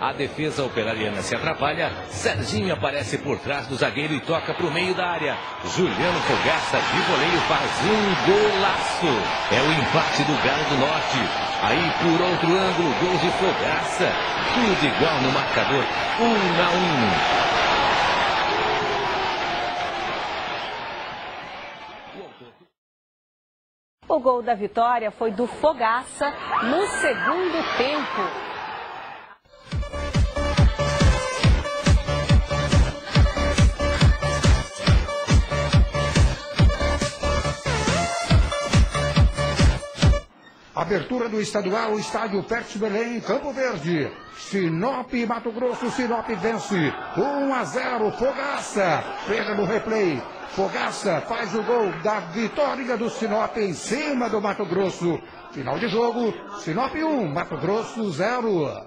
A defesa operariana se atrapalha. Serginho aparece por trás do zagueiro e toca para o meio da área. Juliano Fogaça de voleio faz um golaço. É o empate do Galo do Norte. Aí por outro ângulo, gol de Fogaça. Tudo igual no marcador. Um a um. O gol da vitória foi do Fogaça no segundo tempo. Abertura do estadual, estádio Perto Belém, Campo Verde. Sinop, Mato Grosso, Sinop vence. 1 a 0, Fogaça. Pega no replay. Fogaça faz o gol da vitória do Sinop em cima do Mato Grosso. Final de jogo, Sinop 1, Mato Grosso 0.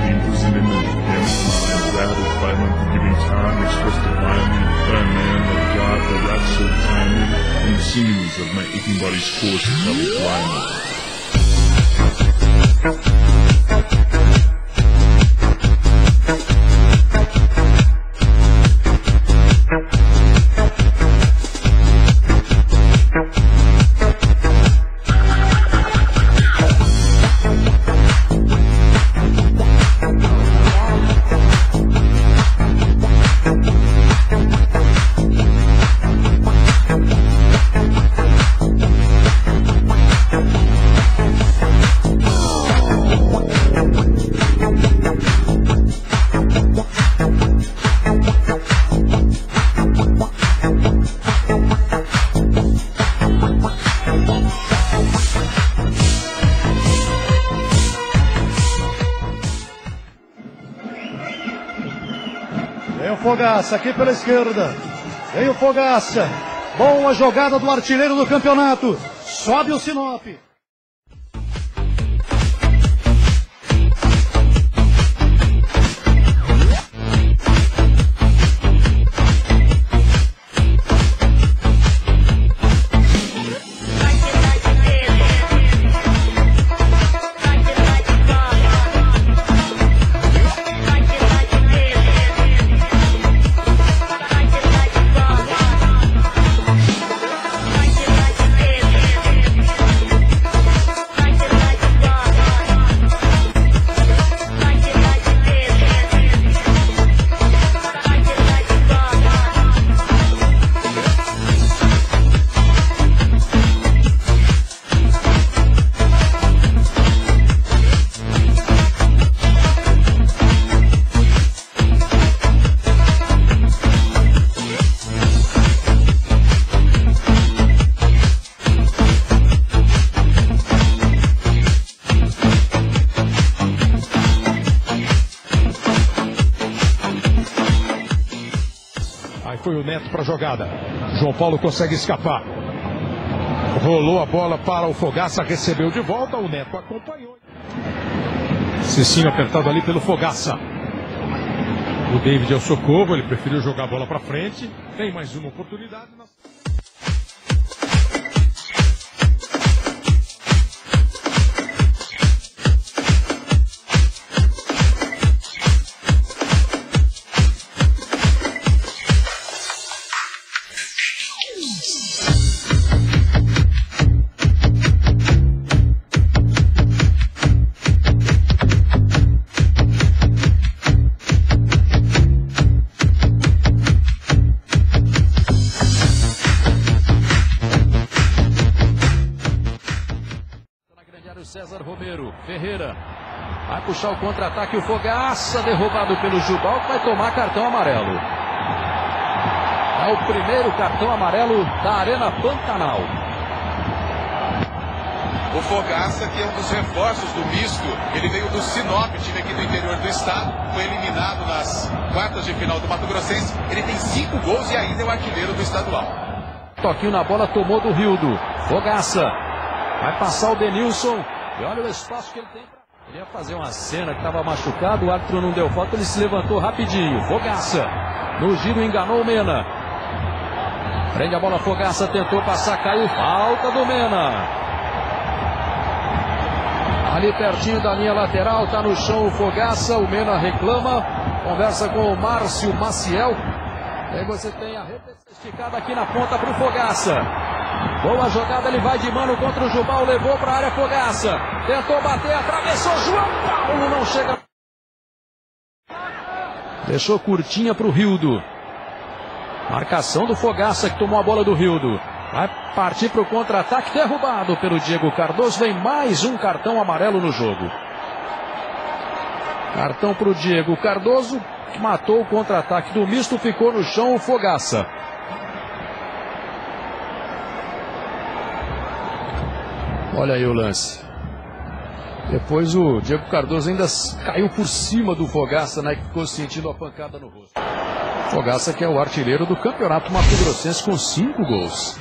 the imprisonment of Afghanistan and that is by giving time is supposed to finally find man of God the raps so timely and the sinews of my aching body's course is probably flying. Fogaça aqui pela esquerda. Vem o Fogaça. Boa jogada do artilheiro do campeonato. Sobe o Sinop. Para a jogada. João Paulo consegue escapar. Rolou a bola para o Fogaça, recebeu de volta, o Neto acompanhou. Cicinho apertado ali pelo Fogaça. O David é o socorro, ele preferiu jogar a bola para frente. Tem mais uma oportunidade. Amarelo. Ferreira. Vai puxar o contra-ataque. O Fogaça derrubado pelo Jubal que vai tomar cartão amarelo. É o primeiro cartão amarelo da Arena Pantanal. O Fogaça, que é um dos reforços do misto, ele veio do Sinop, time aqui do interior do estado, foi eliminado nas quartas de final do Mato Grossense. Ele tem cinco gols e ainda é o artilheiro do estadual. Toquinho na bola, tomou do Rildo. Fogaça. Vai passar o Denilson. E olha o espaço que ele tem. Ele ia fazer uma cena que estava machucado, o árbitro não deu falta, ele se levantou rapidinho. Fogaça. No giro enganou o Mena. Prende a bola, Fogaça tentou passar, caiu. Falta do Mena. Ali pertinho da linha lateral, tá no chão o Fogaça, o Mena reclama, conversa com o Márcio Maciel. Aí você tem a rede esticada aqui na ponta pro Fogaça. Boa jogada, ele vai de mano contra o Jubal, levou para a área Fogaça. Tentou bater, atravessou João Paulo, não chega. Deixou curtinha pro Rildo. Marcação do Fogaça que tomou a bola do Rildo. Vai partir para o contra-ataque, derrubado pelo Diego Cardoso. Vem mais um cartão amarelo no jogo. Cartão para o Diego Cardoso, matou o contra-ataque do misto, ficou no chão o Fogaça. Olha aí o lance. Depois o Diego Cardoso ainda caiu por cima do Fogaça, né? Que ficou sentindo a pancada no rosto. Fogaça que é o artilheiro do campeonato Mato Grossense com cinco gols.